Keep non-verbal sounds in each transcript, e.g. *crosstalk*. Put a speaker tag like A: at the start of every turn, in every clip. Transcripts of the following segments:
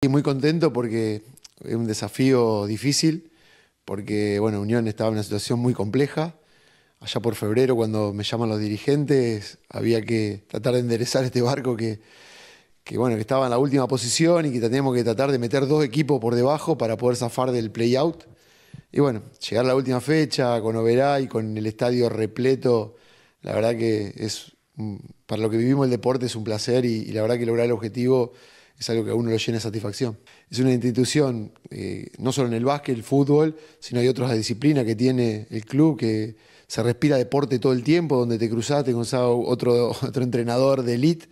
A: Y muy contento porque es un desafío difícil, porque bueno, Unión estaba en una situación muy compleja. Allá por febrero, cuando me llaman los dirigentes, había que tratar de enderezar este barco que, que, bueno, que estaba en la última posición y que teníamos que tratar de meter dos equipos por debajo para poder zafar del play-out. Y bueno, llegar a la última fecha con Oberá y con el estadio repleto, la verdad que es, para lo que vivimos el deporte es un placer y, y la verdad que lograr el objetivo es algo que a uno lo llena de satisfacción. Es una institución, eh, no solo en el básquet, el fútbol, sino hay otras disciplinas que tiene el club, que se respira deporte todo el tiempo, donde te cruzaste con otro, *laughs* otro entrenador de elite,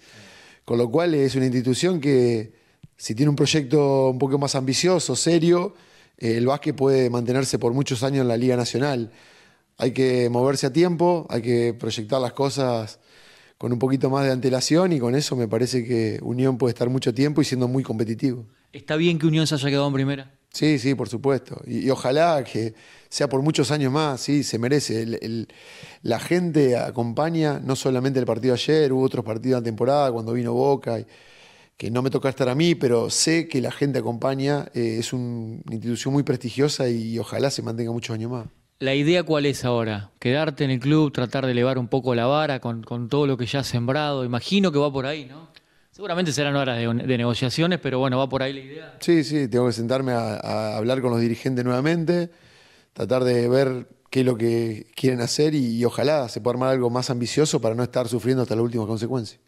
A: con lo cual es una institución que si tiene un proyecto un poco más ambicioso, serio, eh, el básquet puede mantenerse por muchos años en la Liga Nacional. Hay que moverse a tiempo, hay que proyectar las cosas con un poquito más de antelación y con eso me parece que Unión puede estar mucho tiempo y siendo muy competitivo.
B: ¿Está bien que Unión se haya quedado en primera?
A: Sí, sí, por supuesto. Y, ojalá que sea por muchos años más, sí, se merece. la gente acompaña no solamente el partido ayer, hubo otros partidos en la temporada cuando vino Boca, que no me toca estar a mí, pero sé que la gente acompaña, eh, es una institución muy prestigiosa y ojalá se mantenga muchos años más.
B: ¿La idea cuál es ahora? ¿Quedarte en el club, tratar de elevar un poco la vara con, todo lo que ya has sembrado? Imagino que va por ahí, ¿no? Seguramente serán horas de, negociaciones, pero bueno, va por ahí la idea.
A: Sí, sí, tengo que sentarme a, hablar con los dirigentes nuevamente, tratar de ver qué es lo que quieren hacer y, y ojalá se pueda armar algo más ambicioso para no estar sufriendo hasta la última consecuencia.